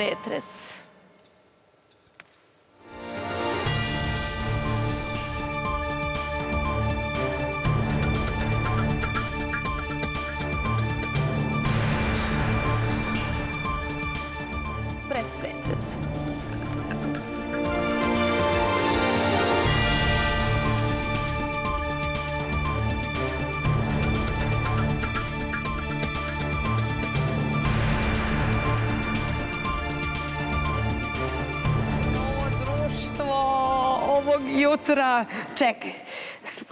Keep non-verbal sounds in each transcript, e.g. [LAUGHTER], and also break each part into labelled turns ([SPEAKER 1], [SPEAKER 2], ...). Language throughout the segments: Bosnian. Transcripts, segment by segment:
[SPEAKER 1] pretres. Jutra, čekaj,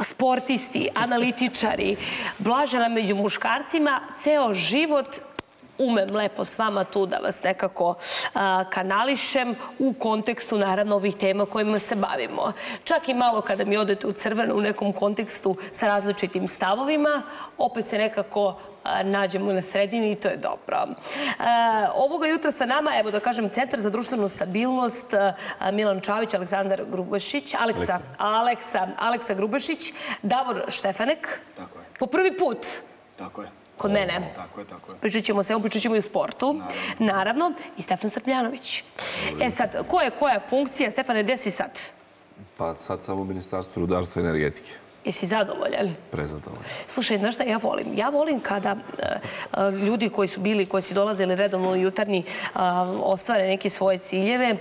[SPEAKER 1] sportisti, analitičari, blažena među muškarcima, ceo život umem lepo s vama tu da vas nekako kanališem u kontekstu naravno ovih tema kojima se bavimo. Čak i malo kada mi odete u crveno u nekom kontekstu sa različitim stavovima, opet se nekako nađemo na sredini i to je dobro. Ovoga jutra sa nama, evo da kažem, Centar za društvenu stabilnost, Milan Čavić, Aleksandar Grubešić, Aleksa, Aleksa, Aleksa Grubešić, Davor Štefanek.
[SPEAKER 2] Tako je.
[SPEAKER 1] Po prvi put.
[SPEAKER 2] Tako je.
[SPEAKER 1] Kod mene.
[SPEAKER 2] Tako je, tako je.
[SPEAKER 1] Pričat ćemo se, pričat ćemo i u sportu. Naravno. I Stefan Srpljanović. E sad, koja je koja funkcija? Stefane, gde si sad?
[SPEAKER 3] Pa sad sam u Ministarstvu rudarstva i energetike.
[SPEAKER 1] Jesi zadovoljan?
[SPEAKER 3] Prezadovoljan.
[SPEAKER 1] Slušaj, znaš šta ja volim? Ja volim kada e, e, ljudi koji su bili, koji su dolazili redovno jutarnji, ostvare neke svoje ciljeve.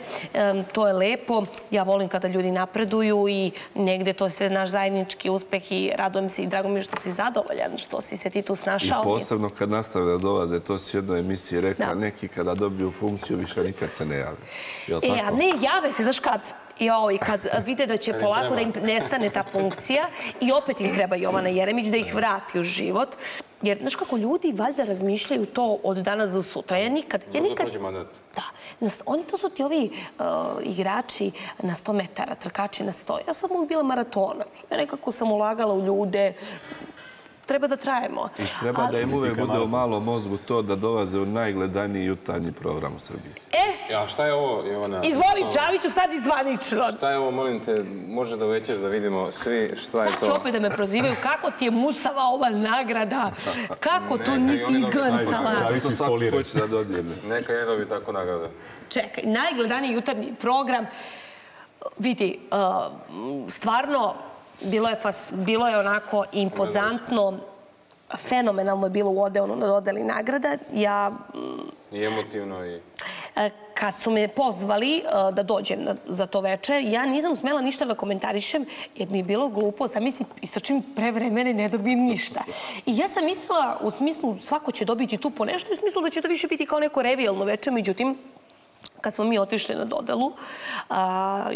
[SPEAKER 1] To je lepo. Ja volim kada ljudi napreduju i negde to je sve naš zajednički uspeh i radujem se i drago mi što si zadovoljan, što si se ti tu snašao.
[SPEAKER 3] I posebno kad nastave da dolaze, to si u jednoj emisiji rekla, neki kada dobiju funkciju više nikad se ne jave.
[SPEAKER 1] E, a ne, jave se, znaš kad? I kad vide da će polako da im nestane ta funkcija i opet im treba Jovana Jeremić da ih vrati u život. Jer, znaš kako, ljudi valjda razmišljaju to od danas do sutra. Ja nikad... Ja nikad da. Oni to su ti ovi uh, igrači na 100 metara, trkači na 100. Ja sam uvijek bila maratonac. Ja nekako sam ulagala u ljude, treba da trajemo.
[SPEAKER 3] I treba da im uvek bude u malom mozgu to da dolaze u najgledaniji jutarnji program u Srbiji.
[SPEAKER 1] E!
[SPEAKER 4] Ja, šta je ovo, Jovana?
[SPEAKER 1] Izvoli, Čaviću, sad izvanično.
[SPEAKER 4] Šta je ovo, molim te, može da uvećeš da vidimo svi šta je to?
[SPEAKER 1] Sad će opet da me prozivaju [LAUGHS] kako ti je musava ova nagrada, kako to nisi izglancala.
[SPEAKER 3] Što sad hoće da dodijeme.
[SPEAKER 4] Neka je dobi tako nagrada.
[SPEAKER 1] Čekaj, najgledaniji jutarnji program, vidi, uh, stvarno, bilo je, bilo je onako impozantno, fenomenalno je bilo u Odeonu na dodeli nagrada. Ja...
[SPEAKER 4] I emotivno i...
[SPEAKER 1] E, kad su me pozvali e, da dođem za to veče, ja nisam smela ništa da komentarišem, jer mi je bilo glupo. Sam mislim, istočim pre vremene, ne dobim ništa. I ja sam mislila, u smislu, svako će dobiti tu po nešto, u smislu da će to više biti kao neko revijalno veče, međutim, kad smo mi otišli na dodelu,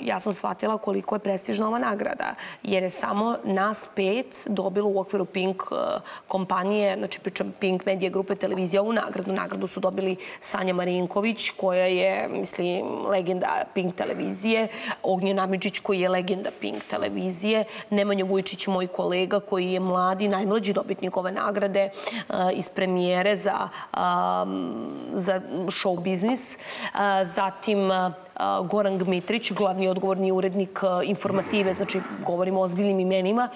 [SPEAKER 1] ja sam shvatila koliko je prestižna ova nagrada. Jer je samo nas pet dobilo u okviru Pink e, kompanije, znači pričam Pink medije grupe televizija, ovu nagradu. Nagradu su dobili Sanja Marinković, koja je, mislim, legenda Pink televizije, Ognjen Amidžić, koji je legenda Pink televizije, Nemanja Vujčić, moj kolega, koji je mladi, najmlađi dobitnik ove nagrade e, iz premijere za show biznis, zatim Goran Gmitrić, glavni odgovorni urednik informative, znači govorimo o ozbiljnim imenima,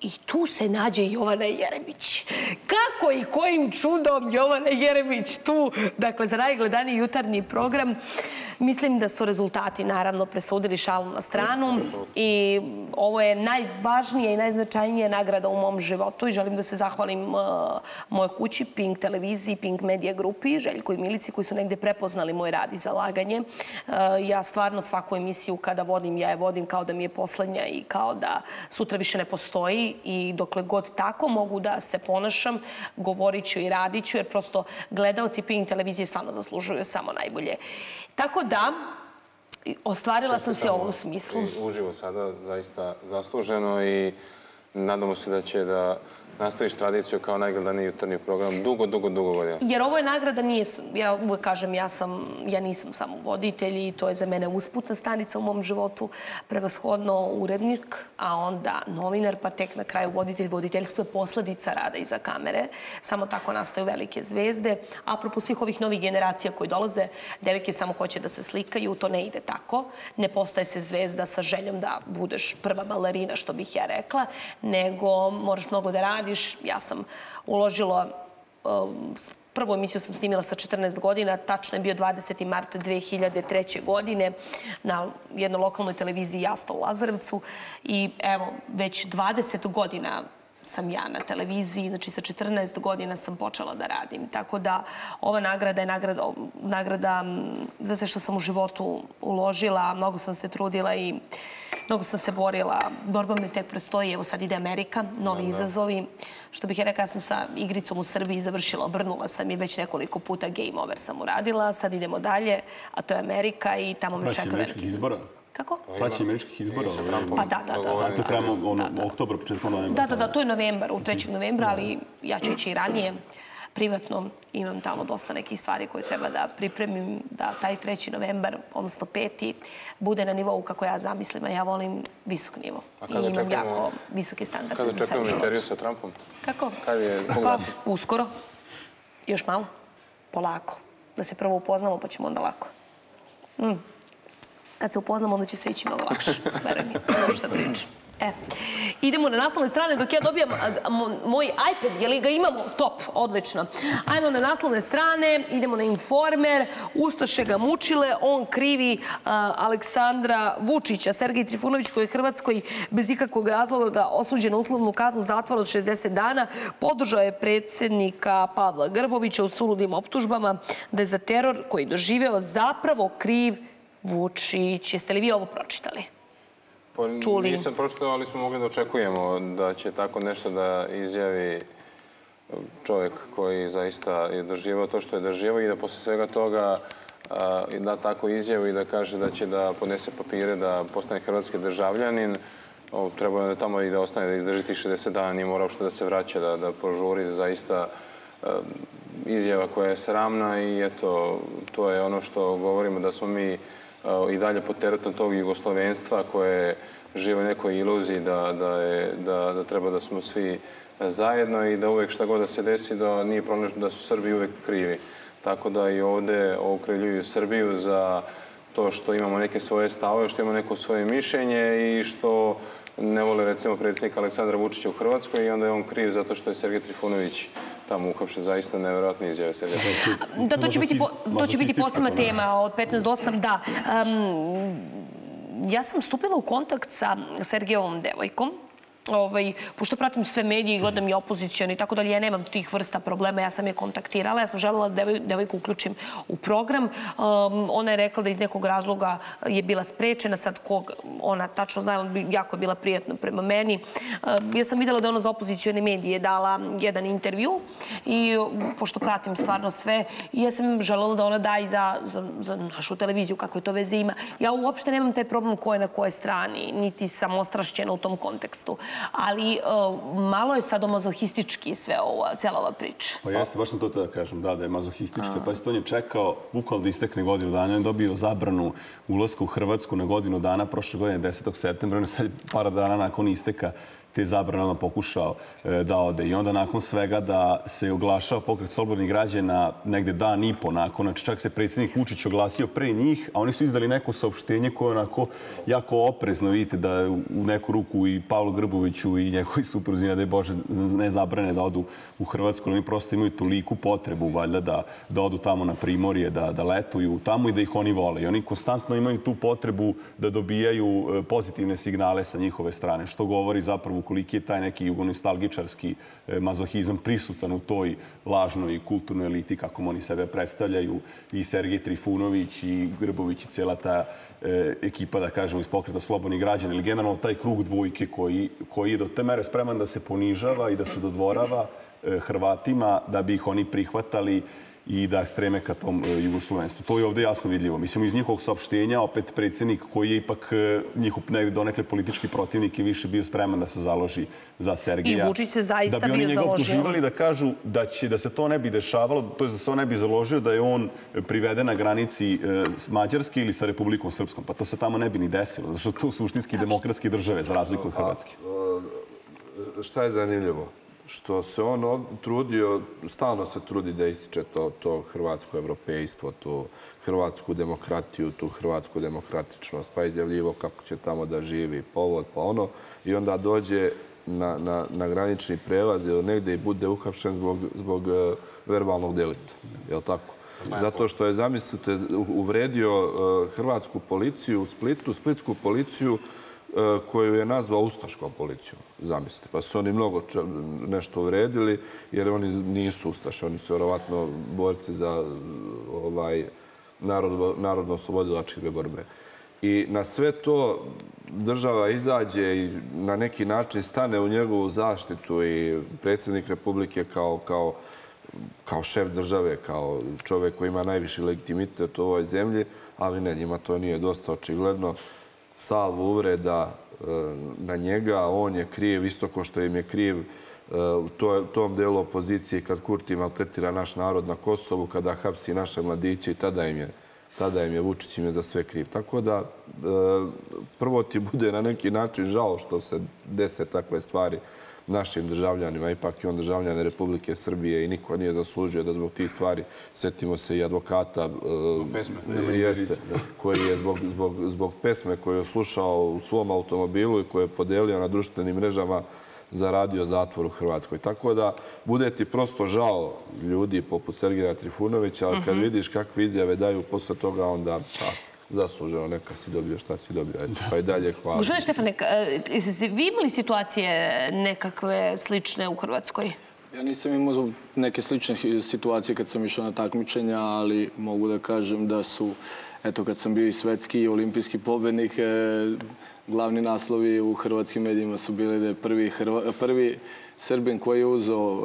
[SPEAKER 1] I tu se nađe Jovana Jeremić. Kako i kojim čudom Jovana Jeremić tu, dakle, za najgledaniji jutarnji program. Mislim da su rezultati, naravno, presudili šalu na stranu. I ovo je najvažnija i najznačajnija nagrada u mom životu. I želim da se zahvalim uh, moje kući, Pink televiziji, Pink Media grupi, Željko i Milici, koji su negde prepoznali moj rad i zalaganje. Uh, ja stvarno svaku emisiju kada vodim, ja je vodim kao da mi je poslednja i kao da sutra više ne postoji i dokle god tako mogu da se ponašam, govorit ću i radit ću, jer prosto gledalci Pink televizije stvarno zaslužuju samo najbolje. Tako da, ostvarila sam se u ovom smislu.
[SPEAKER 4] Uživo sada, zaista zasluženo i nadamo se da će da nastaviš tradiciju kao najgledaniji jutarnji program dugo, dugo, dugo godina.
[SPEAKER 1] Jer ovo je nagrada, nije, ja uvek kažem, ja, sam, ja nisam samo voditelj i to je za mene usputna stanica u mom životu, prevashodno urednik, a onda novinar, pa tek na kraju voditelj. Voditeljstvo je posledica rada iza kamere. Samo tako nastaju velike zvezde. Apropo svih ovih novih generacija koji dolaze, devike samo hoće da se slikaju, to ne ide tako. Ne postaje se zvezda sa željom da budeš prva balerina, što bih ja rekla, nego moraš mnogo da radi radiš. Ja sam uložila um, prvu emisiju sam snimila sa 14 godina, tačno je bio 20. mart 2003. godine na jednoj lokalnoj televiziji Jasta u Lazarevcu. I evo, već 20 godina sam ja na televiziji, znači sa 14 godina sam počela da radim. Tako da ova nagrada je nagrada, nagrada za sve što sam u životu uložila, mnogo sam se trudila i mnogo sam se borila. Borba me tek prestoji, evo sad ide Amerika, novi izazovi. Što bih je rekao, ja sam sa igricom u Srbiji završila, obrnula sam i već nekoliko puta game over sam uradila. Sad idemo dalje, a to je Amerika i tamo me čeka veliki izazov. Kako?
[SPEAKER 2] Praći američkih izbora.
[SPEAKER 1] Pa da, da, da.
[SPEAKER 2] To trebamo ono, oktober, početkom novembra.
[SPEAKER 1] Da, da, da, to je novembar, u 3. novembra, ali ja ću ići i ranije. Privatno imam tamo dosta nekih stvari koje treba da pripremim da taj 3. novembar, odnosno 5. bude na nivou kako ja zamislim, a ja volim visok nivo. I imam jako visoki standard
[SPEAKER 4] za sve Kada čekamo intervju sa Trumpom?
[SPEAKER 1] Kako?
[SPEAKER 4] Je
[SPEAKER 1] Pa, uskoro. Još malo. Polako. Da se prvo upoznamo, pa ćemo onda lako. Mm kad se upoznamo, onda će sve ići mnogo lakše. Veruj mi, ne šta pričam. E, idemo na naslovne strane dok ja dobijam moj iPad, je li ga imamo? Top, odlično. Ajmo na naslovne strane, idemo na Informer, Ustoše ga mučile, on krivi Aleksandra Vučića, Sergej Trifunović koji je Hrvatskoj bez ikakvog razloga ga osuđen na uslovnu kaznu zatvora od 60 dana, podržao je predsjednika Pavla Grbovića u suludim optužbama da je za teror koji doživeo zapravo kriv Vučić. Jeste li vi ovo pročitali?
[SPEAKER 4] Pa, Čuli? Nisam pročitao, ali smo mogli da očekujemo da će tako nešto da izjavi čovjek koji zaista je doživao to što je doživao i da posle svega toga da tako izjavu i da kaže da će da podnese papire da postane hrvatski državljanin. Treba je tamo i da ostane da izdrži tih 60 dana, nije morao što da se vraća, da požuri zaista izjava koja je sramna i eto, to je ono što govorimo da smo mi i dalje pod teretom tog jugoslovenstva koje žive u nekoj iluziji da, da, je, da, da treba da smo svi zajedno i da uvek šta god da se desi da nije problem da su Srbi uvek krivi. Tako da i ovde okreljuju Srbiju za to što imamo neke svoje stavove, što imamo neko svoje mišljenje i što ne vole recimo predsjednika Aleksandra Vučića u Hrvatskoj i onda je on kriv zato što je Sergej Trifunović tamo uhapšen. Zaista nevjerojatne izjave Trifunović.
[SPEAKER 1] Da, to će biti, to će biti posebna tema od 15 do 8, da. ja sam stupila u kontakt sa Sergejovom devojkom, ovaj, pošto pratim sve medije i gledam i opozicijon i tako dalje, ja nemam tih vrsta problema, ja sam je kontaktirala, ja sam želela da devojku uključim u program. Um, ona je rekla da iz nekog razloga je bila sprečena, sad kog ona tačno zna, jako je bila prijatna prema meni. Um, ja sam videla da ona za opozicijone medije dala jedan intervju i um, pošto pratim stvarno sve, ja sam želela da ona da i za, za, za našu televiziju, kako je to veze ima. Ja uopšte nemam taj problem ko je na koje strani, niti sam ostrašćena u tom kontekstu ali malo je sadomazohistički sve ovo, cijela ova priča.
[SPEAKER 2] Pa jeste, baš sam to da kažem, da, da je mazohistička. Pa jeste, on je čekao, bukvalno da istekne godinu dana, on je dobio zabranu ulazka u Hrvatsku na godinu dana, prošle godine 10. septembra, on je sad para dana nakon isteka te zabrane odmah pokušao e, da ode. I onda nakon svega da se oglašao pokret slobodnih građana negde dan i po nakon, znači čak se predsjednik Vučić oglasio pre njih, a oni su izdali neko saopštenje koje onako jako oprezno, vidite da u neku ruku i Pavlo Grboviću i njegovi supruzina da je Bože ne zabrane da odu u Hrvatsku, oni prosto imaju toliku potrebu valjda da, da odu tamo na primorje, da, da letuju tamo i da ih oni vole. I oni konstantno imaju tu potrebu da dobijaju e, pozitivne signale sa njihove strane, što govori zapravo koliki je taj neki jugonostalgičarski e, mazohizam prisutan u toj lažnoj kulturnoj eliti, kako oni sebe predstavljaju, i Sergej Trifunović, i Grbović, i cijela ta e, ekipa, da kažemo, iz pokreta Slobodnih građana, ili generalno taj krug dvojke koji, koji je do te mere spreman da se ponižava i da se dodvorava e, Hrvatima, da bi ih oni prihvatali i da streme ka tom e, jugoslovenstvu. To je ovdje jasno vidljivo. Mislim, iz njihovog saopštenja, opet predsjednik koji je ipak e, njihov donekle politički protivnik i više bio spreman da se založi za Sergija.
[SPEAKER 1] I Vučić se zaista bio
[SPEAKER 2] založio. Da bi oni
[SPEAKER 1] njega
[SPEAKER 2] optuživali da kažu da će da se to ne bi dešavalo, to je da se on ne bi založio da je on priveden na granici e, s Mađarske ili sa Republikom Srpskom. Pa to se tamo ne bi ni desilo, zato što to suštinski demokratske države, za razliku od Hrvatske.
[SPEAKER 3] Šta je zanimljivo? Što se on trudio, stalno se trudi da ističe to, to hrvatsko evropejstvo, tu hrvatsku demokratiju, tu hrvatsku demokratičnost, pa izjavljivo kako će tamo da živi, povod, pa ono. I onda dođe na granični prelaz ili negde i bude uhapšen zbog verbalnog delita. Je li tako? Zato što je, zamislite, uvredio hrvatsku policiju u Splitu, splitsku policiju, E, E, koju je nazvao Ustaškom policijom, zamislite. Pa su oni mnogo nešto uvredili, jer oni nisu Ustaši. Oni su vjerovatno borci za ovaj, narodno-oslobodilačke borbe. I na sve to država izađe i na neki način stane u njegovu zaštitu i predsjednik Republike kao, kao, kao šef države, kao čovjek koji ima najviši legitimitet u ovoj zemlji, ali ne, njima to nije dosta očigledno salvu uvreda e, na njega. On je kriv, isto ko što im je kriv e, u tom delu opozicije kad Kurti maltretira naš narod na Kosovu, kada hapsi naše mladiće i tada im je tada im je Vučić im je za sve kriv. Tako da, e, prvo ti bude na neki način žao što se dese takve stvari našim državljanima, ipak i on državljane Republike Srbije i niko nije zaslužio da zbog tih stvari, setimo se i advokata e, jeste, koji je zbog pesme koju je slušao u svom automobilu i koju je podelio na društvenim mrežama zaradio zatvor u Hrvatskoj. Tako da bude ti prosto žao ljudi poput Sergeja Trifunovića, ali kad mhm. vidiš kakve izjave daju posle toga, onda pa, zasluženo, neka si dobio šta si dobio. Eto, pa i dalje hvala.
[SPEAKER 1] Gospodine Štefanek, e, jeste vi imali situacije nekakve slične u Hrvatskoj?
[SPEAKER 5] Ja nisam imao neke slične situacije kad sam išao na takmičenja, ali mogu da kažem da su, eto, kad sam bio i svetski i olimpijski pobednik, e, glavni naslovi u hrvatskim medijima su bili da je prvi, prvi Srbin koji je uzao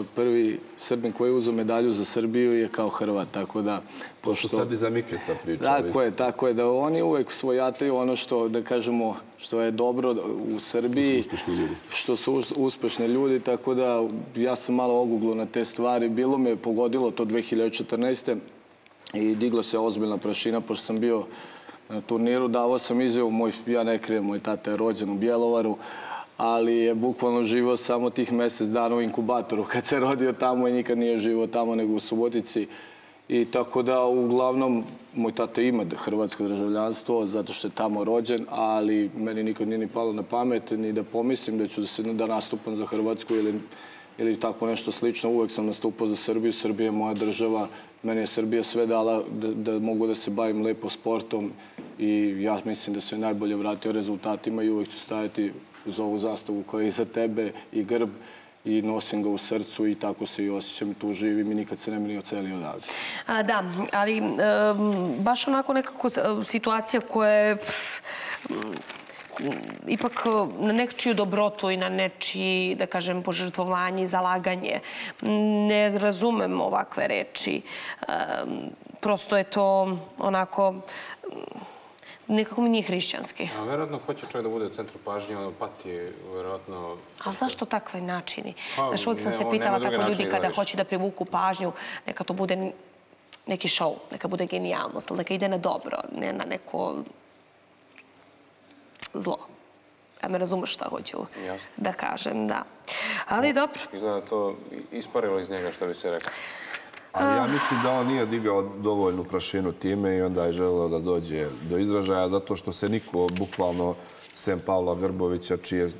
[SPEAKER 5] e, prvi Srbin koji je uzao medalju za Srbiju je kao Hrvat, tako da
[SPEAKER 3] pošto sad i za Mikeca pričali.
[SPEAKER 5] Tako je, tako je da oni uvek svojataju ono što da kažemo što je dobro u Srbiji, što su uspešni ljudi, tako da ja sam malo oguglo na te stvari. Bilo me pogodilo to 2014. i digla se ozbiljna prašina pošto sam bio na turniru, davao sam izjavu, moj, ja ne krijem, moj tata je rođen u Bjelovaru, ali je bukvalno živo samo tih mesec dana u inkubatoru. Kad se rodio tamo i nikad nije živo tamo nego u Subotici. I tako da, uglavnom, moj tata ima hrvatsko državljanstvo zato što je tamo rođen, ali meni nikad nije ni palo na pamet ni da pomislim da ću da, se, da nastupam za Hrvatsku ili, ili tako nešto slično. Uvek sam nastupao za Srbiju. Srbija je moja država. Meni je Srbija sve dala da, da mogu da se bavim lepo sportom i ja mislim da se najbolje vratio rezultatima i uvek ću stajati uz ovu zastavu koja je iza tebe i grb i nosim ga u srcu i tako se i osjećam i tu živim i nikad se ne mi ni ocelio odavde.
[SPEAKER 1] Da, ali baš onako nekako situacija koja je ipak na nečiju dobrotu i na nečiji, da kažem, požrtvovanje i zalaganje. Ne razumem ovakve reči. Prosto je to onako nekako mi nije hrišćanski.
[SPEAKER 4] A verovatno hoće čovjek da bude u centru pažnje, ono pati, verovatno...
[SPEAKER 1] A zašto takve načini? Pa, Znaš, uvijek sam se pitala tako ljudi kada hoće da privuku pažnju, neka to bude neki show, neka bude genijalnost, ali neka ide na dobro, ne na neko zlo. Ja me razumeš šta hoću da kažem, da. Ali dobro.
[SPEAKER 4] Izgleda to isparilo iz njega, što bi se rekao.
[SPEAKER 3] Ali ja mislim da on nije digao dovoljnu prašinu time i onda je želeo da dođe do izražaja, zato što se niko, bukvalno, sem Pavla Grbovića, čije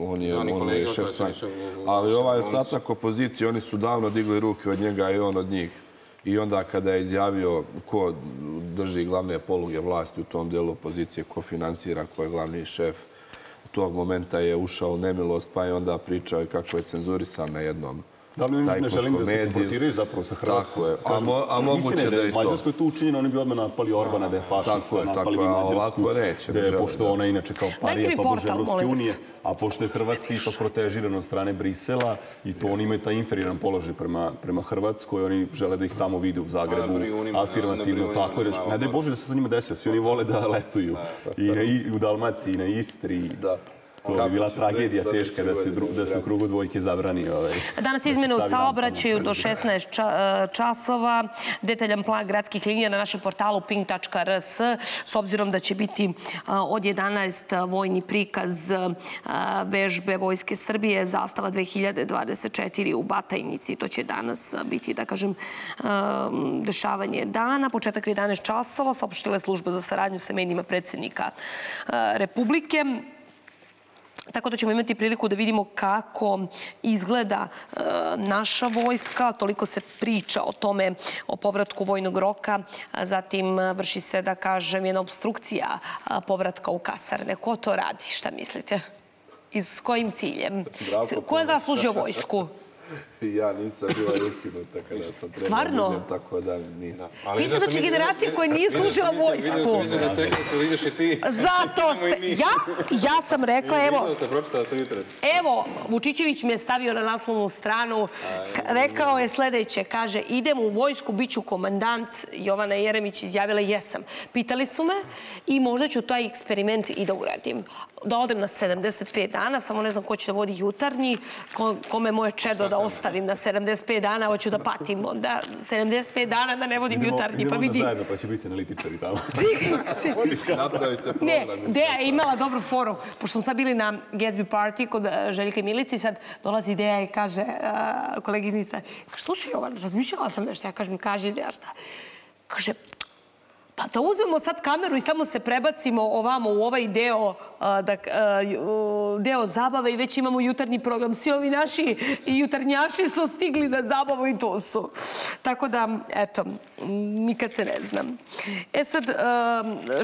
[SPEAKER 3] on je, on je šef stranke. Ali ovaj ostatak opozicije, oni su davno digli ruke od njega i on od njih. I onda kada je izjavio ko drži glavne poluge vlasti u tom delu opozicije, ko finansira, ko je glavni šef, tog momenta je ušao u nemilost, pa je onda pričao kako je cenzurisan na jednom
[SPEAKER 2] Da li ne želim da se konfrontiraju zapravo sa Hrvatskom?
[SPEAKER 3] Tako je. A, a moguće da je to.
[SPEAKER 2] Mađarsko je to učinjeno, oni bi odmah napali Orbana da je fašista, napali bi Mađarsku, da je, pošto ona inače kao parija tobože Evropske unije, a pošto je Hrvatska ipak protežirana od strane Brisela i to oni imaju taj inferiran položaj prema, prema Hrvatskoj, oni žele da ih tamo vide u Zagrebu, afirmativno, tako je. Ne daj Bože da se to njima desi, svi oni vole da letuju i, i u Dalmaciji, i na Istri. Da. To bi bila tragedija teška da se, da se u krugu dvojke zabrani. Ovaj,
[SPEAKER 1] Danas izmenu saobraćaju do 16 časova. Detaljan plan gradskih linija na našem portalu ping.rs s obzirom da će biti od 11 vojni prikaz vežbe Vojske Srbije zastava 2024 u Batajnici. To će danas biti, da kažem, dešavanje dana. Početak 11 časova, saopštile služba za saradnju sa medijima predsjednika Republike. Tako da ćemo imati priliku da vidimo kako izgleda e, naša vojska. Toliko se priča o tome, o povratku vojnog roka. Zatim vrši se, da kažem, jedna obstrukcija povratka u kasarne. Ko to radi? Šta mislite? I s kojim ciljem? Ko je da služio vojsku?
[SPEAKER 3] Ja nisam bila ukinuta kada sam trebao
[SPEAKER 1] Stvarno?
[SPEAKER 3] tako da nisam.
[SPEAKER 1] Vi ste znači generacija koja nije služila vojsku.
[SPEAKER 4] Vidio sam, vidio da rekli da vidiš i ti.
[SPEAKER 1] Zato ste... Ja, ja sam rekla, evo...
[SPEAKER 4] Vidio sam, pročitala sam jutros.
[SPEAKER 1] Evo, Vučićević mi je stavio na naslovnu stranu. Rekao je sljedeće, kaže, idem u vojsku, bit ću komandant. Jovana Jeremić izjavila, jesam. Pitali su me i možda ću taj eksperiment i da uradim da odem na 75 dana, samo ne znam ko će da vodi jutarnji, kome moje čedo da ostavim na 75 dana, hoću da patim onda 75 dana da ne vodim jutarnji.
[SPEAKER 2] Pa vidi. Idemo zajedno, pa će biti analitičari tamo. [LAUGHS]
[SPEAKER 1] Ne, Deja je imala dobru foru, pošto smo sad bili na Gatsby party kod eh, Željke Milici, sad dolazi Deja i kaže uh, koleginica, slušaj Jovan, razmišljala sam nešto, ja kažem, kaži Deja šta. Kaže, Pa da uzmemo sad kameru i samo se prebacimo ovamo u ovaj deo, da, deo zabave i već imamo jutarnji program. Svi ovi naši jutarnjaši su stigli na zabavu i tu su. Tako da, eto, nikad se ne znam. E sad,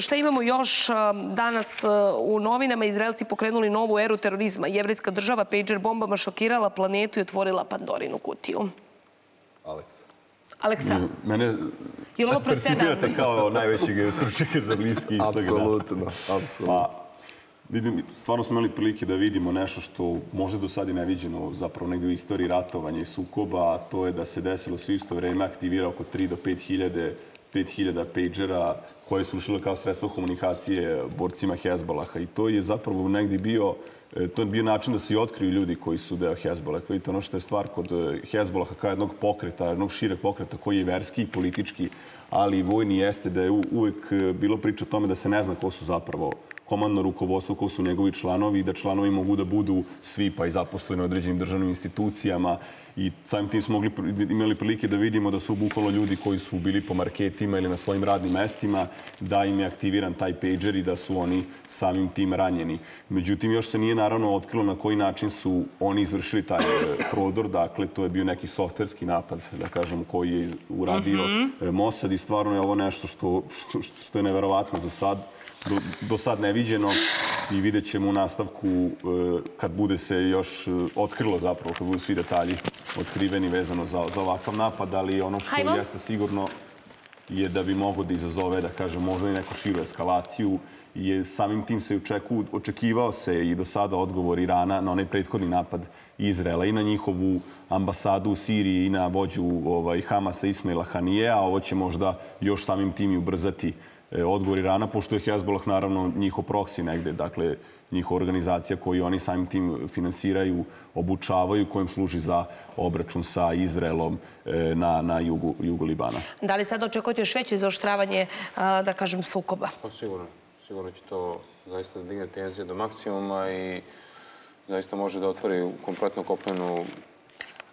[SPEAKER 1] šta imamo još danas u novinama? Izraelci pokrenuli novu eru terorizma. Jevrijska država pager bombama šokirala planetu i otvorila Pandorinu kutiju.
[SPEAKER 3] Aleksa.
[SPEAKER 1] Aleksa.
[SPEAKER 2] Mene
[SPEAKER 1] je li ovo
[SPEAKER 2] percipirate kao najvećeg stručnjaka za bliski istok.
[SPEAKER 3] Apsolutno, apsolutno. Pa,
[SPEAKER 2] vidim, stvarno smo imali prilike da vidimo nešto što možda do sada je neviđeno zapravo negdje u istoriji ratovanja i sukoba, a to je da se desilo sve isto vreme aktivira oko 3 do 5 hiljade 5000 pagera koje su ušle kao sredstvo komunikacije borcima Hezbolaha. I to je zapravo negdje bio E, E, to je bio način da se i otkriju ljudi koji su deo Hezbola. Vidite, ono što je stvar kod e, Hezbolaha kao jednog pokreta, jednog šireg pokreta koji je verski i politički, ali i vojni jeste da je uvek e, bilo priča o tome da se ne zna ko su zapravo komandno rukovodstvo, ko su njegovi članovi i da članovi mogu da budu svi pa i zaposleni u određenim državnim institucijama i samim tim smo mogli, imali prilike da vidimo da su bukvalo ljudi koji su bili po marketima ili na svojim radnim mestima, da im je aktiviran taj pager i da su oni samim tim ranjeni. Međutim, još se nije naravno otkrilo na koji način su oni izvršili taj e, prodor. Dakle, to je bio neki softverski napad, da kažem, koji je uradio mhm. Mossad i stvarno je ovo nešto što, što, što je neverovatno za sad do, do sad neviđeno i vidjet ćemo u nastavku e, kad bude se još e, otkrilo zapravo, kad budu svi detalji otkriveni vezano za, za ovakav napad, ali ono što Hajmo. jeste sigurno je da bi mogo da izazove, da kažem, možda i neku širu eskalaciju je samim tim se očeku, očekivao se i do sada odgovor Irana na onaj prethodni napad Izrela i na njihovu ambasadu u Siriji i na vođu ovaj, Hamasa Ismaila Hanije, a ovo će možda još samim tim i ubrzati E, odgovor Irana, pošto je Hezbollah naravno njihov proksi negde, dakle njihova organizacija koju oni samim tim finansiraju, obučavaju, kojim služi za obračun sa Izraelom e, na, na jugu, jugu Libana.
[SPEAKER 1] Da li sad očekujete još veće zaoštravanje, da kažem, sukoba?
[SPEAKER 4] Pa sigurno. Sigurno će to zaista da digne tenzije do maksimuma i zaista može da otvori kompletno kopljenu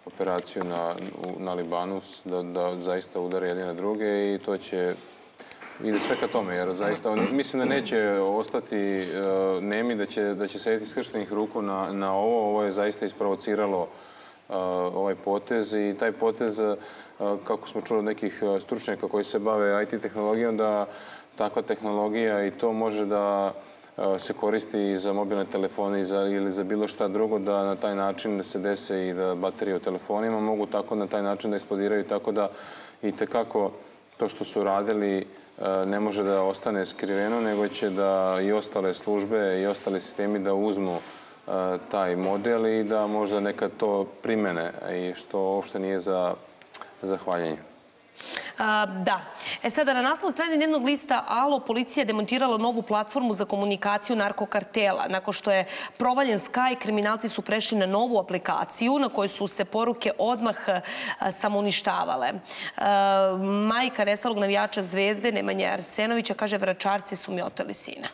[SPEAKER 4] operaciju na, na Libanu, da, da zaista udari jedne na druge i to će ide sve ka tome, jer zaista mislim da neće ostati e, nemi, da će, da će sediti skrštenih ruku na, na ovo. Ovo je zaista isprovociralo e, ovaj potez i taj potez, e, kako smo čuli od nekih stručnjaka koji se bave IT tehnologijom, da takva tehnologija i to može da se koristi i za mobilne telefone za, ili za bilo šta drugo, da na taj način da se dese i da baterije u telefonima mogu tako na taj način da eksplodiraju, tako da i tekako to što su radili ne može da ostane skriveno, nego će da i ostale službe i ostali sistemi da uzmu e, taj model i da možda nekad to primene, i što uopšte nije za zahvaljenje.
[SPEAKER 1] Da. E sada, na naslovu strani dnevnog lista Alo, policija je demontirala novu platformu za komunikaciju narkokartela. Nakon što je provaljen Sky, kriminalci su prešli na novu aplikaciju na kojoj su se poruke odmah e, samouništavale. E, majka nestalog navijača Zvezde, Nemanja Arsenovića, kaže, vračarci su mi oteli sina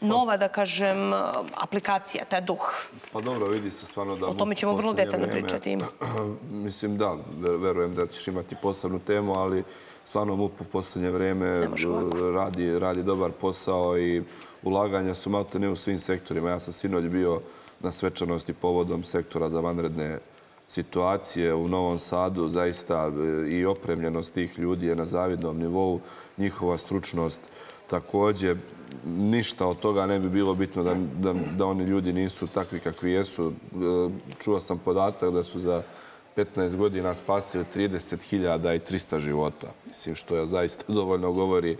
[SPEAKER 1] nova, da kažem, aplikacija, taj duh?
[SPEAKER 3] Pa dobro, vidi se stvarno da...
[SPEAKER 1] O tome ćemo vrlo detaljno pričati. [CLEARS THROAT]
[SPEAKER 3] Mislim, da, verujem da ćeš imati posebnu temu, ali stvarno MUP u poslednje vreme radi, radi dobar posao i ulaganja su malo ne u svim sektorima. Ja sam sinoć bio na svečanosti povodom sektora za vanredne situacije u Novom Sadu. Zaista e, i opremljenost tih ljudi je na zavidnom nivou. Njihova stručnost također ništa od toga ne bi bilo bitno da, da, da oni ljudi nisu takvi kakvi jesu. E, čuo sam podatak da su za 15 godina spasili 30.300 života. Mislim, što je zaista [LAUGHS] dovoljno govori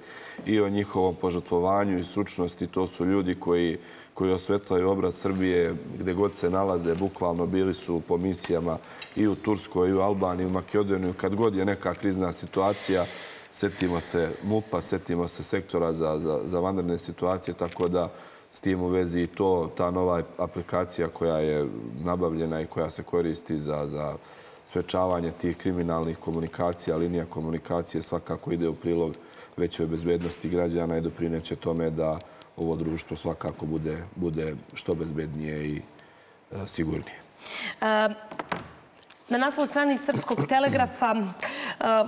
[SPEAKER 3] i o njihovom požrtvovanju i sučnosti. To su ljudi koji, koji osvetlaju obraz Srbije gde god se nalaze. Bukvalno bili su po misijama i u Turskoj, i u Albaniji, i u Makedoniju. Kad god je neka krizna situacija, setimo se MUPA, setimo se sektora za, za, za vanredne situacije, tako da s tim u vezi i to, ta nova aplikacija koja je nabavljena i koja se koristi za, za sprečavanje tih kriminalnih komunikacija, linija komunikacije svakako ide u prilog većoj bezbednosti građana i doprineće tome da ovo društvo svakako bude, bude što bezbednije i e, sigurnije.
[SPEAKER 1] Na naslov strani Srpskog telegrafa e,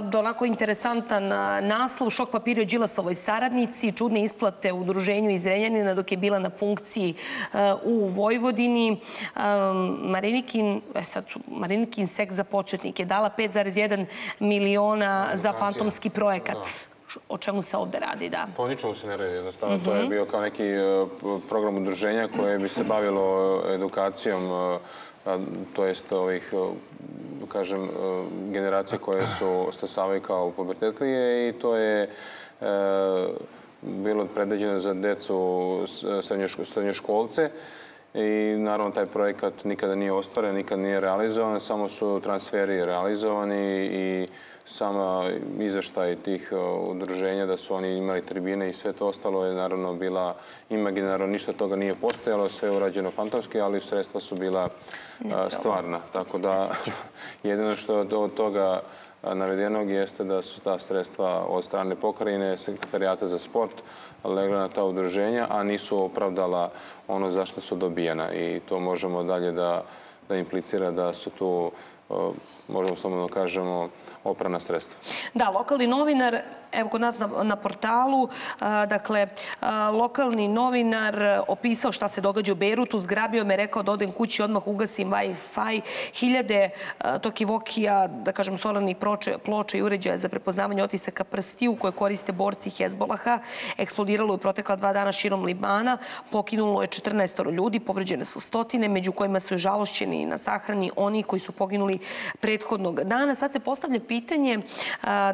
[SPEAKER 1] donako interesantan e, naslov šok papiri o Đilasovoj saradnici, čudne isplate u druženju iz Renjanina dok je bila na funkciji e, u Vojvodini. Marinikin, sad, Marinikin sek za početnike dala 5,1 miliona za fantomski projekat. O čemu se ovde radi, da?
[SPEAKER 4] Po ničemu se ne radi, jednostavno. To je mhm. bio kao neki program udruženja koje bi se bavilo edukacijom to jest ovih kažem, generacije koje su stasavaju kao pubertetlije i to je e, bilo predviđeno za decu srednjoškolce. I naravno taj projekat nikada nije ostvaren, nikad nije realizovan, samo su transferi realizovani i sama izveštaj tih udruženja da su oni imali tribine i sve to ostalo je naravno bila imaginarno, ništa toga nije postojalo, sve je urađeno fantomski, ali sredstva su bila stvarna. Tako da [LAUGHS] jedino što od toga navedenog jeste da su ta sredstva od strane pokrajine, sekretarijata za sport, legla na ta udruženja, a nisu opravdala ono zašto su dobijena. I to možemo dalje da implicira da su tu, možemo samo da kažemo, oprana sredstva.
[SPEAKER 1] Da, lokalni novinar, evo kod nas na portalu, dakle, lokalni novinar opisao šta se događa u Beirutu, zgrabio me, rekao da odem kući, odmah ugasim Wi-Fi, hiljade tokivokija, da kažem, solarnih ploča i uređaja za prepoznavanje otisaka prstiju koje koriste borci Hezbolaha, eksplodiralo je protekla dva dana širom Libana, pokinulo je 14 ljudi, povređene su stotine, među kojima su žalošćeni na sahrani oni koji su poginuli prethodnog dana. Sad se postavlja pitanje,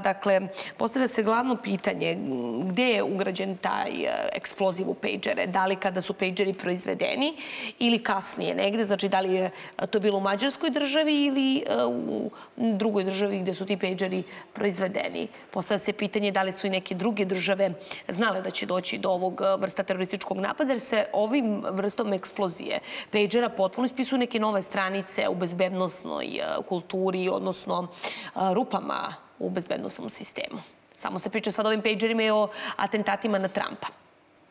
[SPEAKER 1] dakle, postavlja se glavno pitanje gdje je ugrađen taj e, eksploziv u pejđere? Da li kada su pejđeri proizvedeni ili kasnije negde? Znači, da li je to bilo u mađarskoj državi ili e, u drugoj državi gdje su ti pejđeri proizvedeni? Postavlja se pitanje da li su i neke druge države znale da će doći do ovog e, vrsta terorističkog napada, jer se ovim vrstom eksplozije pejđera potpuno ispisuju neke nove stranice u bezbednostnoj Eh, kulturi, odnosno eh, rupama u bezbednostnom sistemu. Samo se priča sad ovim pagerima i o atentatima na Trumpa.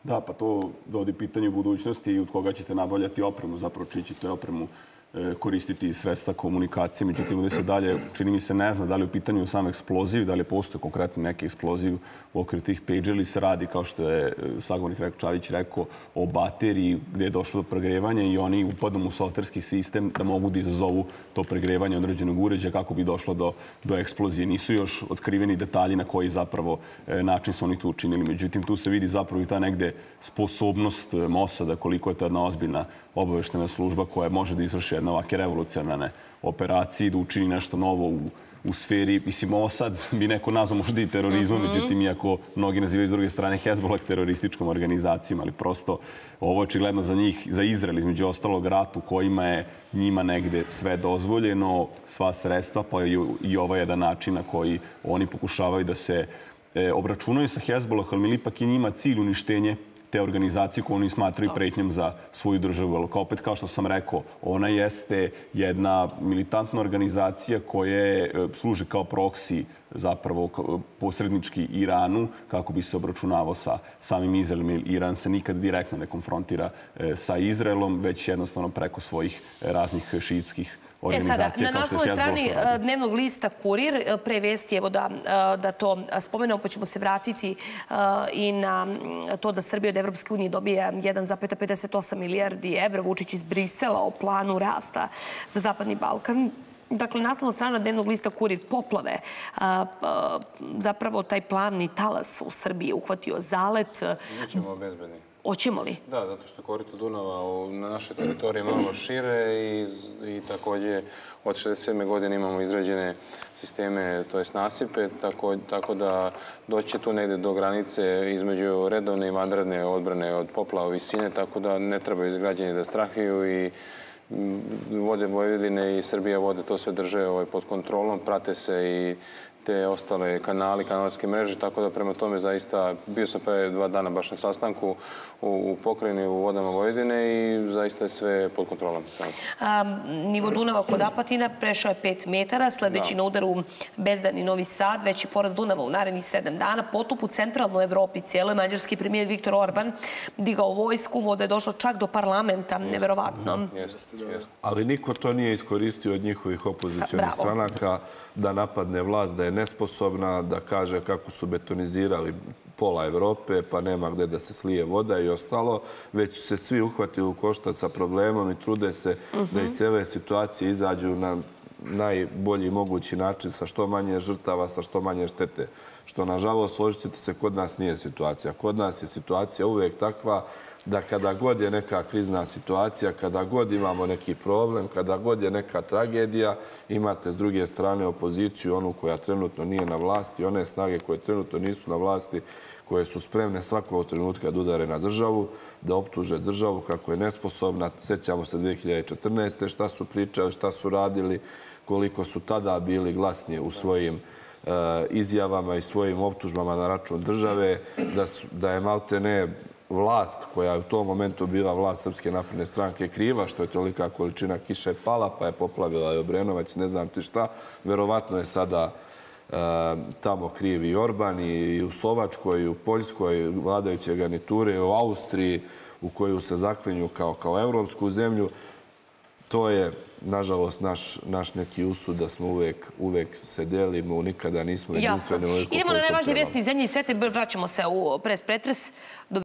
[SPEAKER 2] Da, pa to dovodi pitanje u budućnosti i od koga ćete nabavljati opremu, zapravo čiji ćete opremu E, koristiti sredstva komunikacije. Međutim, gde se dalje, čini mi se, ne zna da li je u pitanju sam eksploziv, da li postoje konkretno neki eksploziv u okviru tih page ili se radi, kao što je e, sagovornik rekao, Čavić rekao, o bateriji gdje je došlo do pregrevanja i oni upadom u softverski sistem da mogu da izazovu to pregrevanje određenog uređaja kako bi došlo do, do eksplozije. Nisu još otkriveni detalji na koji zapravo e, način su oni to učinili. Međutim, tu se vidi zapravo i ta negde sposobnost Mosada, koliko je to jedna ozbiljna obaveštena služba koja može da izvrši jedne ovake revolucionarne operacije i da učini nešto novo u, u sferi, mislim, ovo sad bi neko nazvao možda i terorizmom, mm -hmm. međutim, iako mnogi nazivaju s druge strane Hezbollah terorističkom organizacijom, ali prosto ovo je očigledno za njih, za Izrael, između ostalog ratu kojima je njima negde sve dozvoljeno, sva sredstva, pa i, i ovo je jedan način na koji oni pokušavaju da se e, obračunaju sa Hezbollahom, ali ipak je njima cilj uništenje te organizacije koje oni smatraju pretnjem za svoju državu. Ali opet, kao što sam rekao, ona jeste jedna militantna organizacija koja e, služi kao proksi zapravo posrednički Iranu kako bi se obračunavao sa samim Izraelom. Iran se nikad direktno ne konfrontira e, sa Izraelom, već jednostavno preko svojih raznih šiitskih
[SPEAKER 1] E sada, na naslovnoj strani e, dnevnog lista Kurir, e, pre vesti, evo da, e, da to spomenemo, pa ćemo se vratiti i na to da Srbija od Evropske unije dobije 1,58 milijardi evra. Vučić iz Brisela o planu rasta za Zapadni Balkan. Dakle, naslovna strana dnevnog lista Kurir poplave. Zapravo taj plavni talas u Srbiji uhvatio zalet.
[SPEAKER 4] Nećemo obezbedni.
[SPEAKER 1] Oćemo li?
[SPEAKER 4] Da, zato što korito Dunava na naše teritorije malo šire i, i također od 67. godine imamo izrađene sisteme, to je nasipe, tako, tako da doće tu negde do granice između redovne i vanredne odbrane od poplava visine, tako da ne trebaju građani da strahuju i vode Vojvodine i Srbija vode to sve drže ovaj, pod kontrolom, prate se i te ostale kanali, kanalske mreže, tako da prema tome zaista bio sam pre dva dana baš na sastanku u pokrajini u vodama Vojvodine i zaista je sve pod kontrolom.
[SPEAKER 1] Nivo Dunava kod Apatina prešao je 5 metara, sledeći na udaru Bezdan i Novi Sad, veći poraz Dunava u narednih 7 dana, potup u centralnoj Evropi, cijelo je mađarski premijer Viktor Orban digao vojsku, voda je došla čak do parlamenta, neverovatno.
[SPEAKER 3] Ali niko to nije iskoristio od njihovih opozicijalnih stranaka da napadne vlast, da je nesposobna, da kaže kako su betonizirali pola Evrope, pa nema gde da se slije voda i ostalo, već se svi uhvatili u koštac sa problemom i trude se da iz cijele situacije izađu na najbolji mogući način sa što manje žrtava, sa što manje štete. Što, nažalost, složit ćete se, kod nas nije situacija. Kod nas je situacija uvijek takva da kada god je neka krizna situacija, kada god imamo neki problem, kada god je neka tragedija, imate s druge strane opoziciju, onu koja trenutno nije na vlasti, one snage koje trenutno nisu na vlasti, koje su spremne svakog trenutka da udare na državu, da optuže državu kako je nesposobna. Sećamo se 2014. šta su pričali, šta su radili, koliko su tada bili glasni u svojim e, izjavama i svojim optužbama na račun države, da je malte ne vlast koja je u tom momentu bila vlast Srpske napredne stranke kriva, što je tolika količina kiše pala, pa je poplavila i Obrenovac, ne znam ti šta. Verovatno je sada e, tamo kriv i Orban i u Slovačkoj, i u Poljskoj, vladajuće garniture, u Austriji, u koju se zaklinju kao, kao evropsku zemlju. To je, nažalost, naš, naš neki usud da smo uvek, uvek se delimo, nikada nismo jedinstveni.
[SPEAKER 1] Idemo na najvažnije vijesti zemlje i svete, vraćamo se u pres pretres.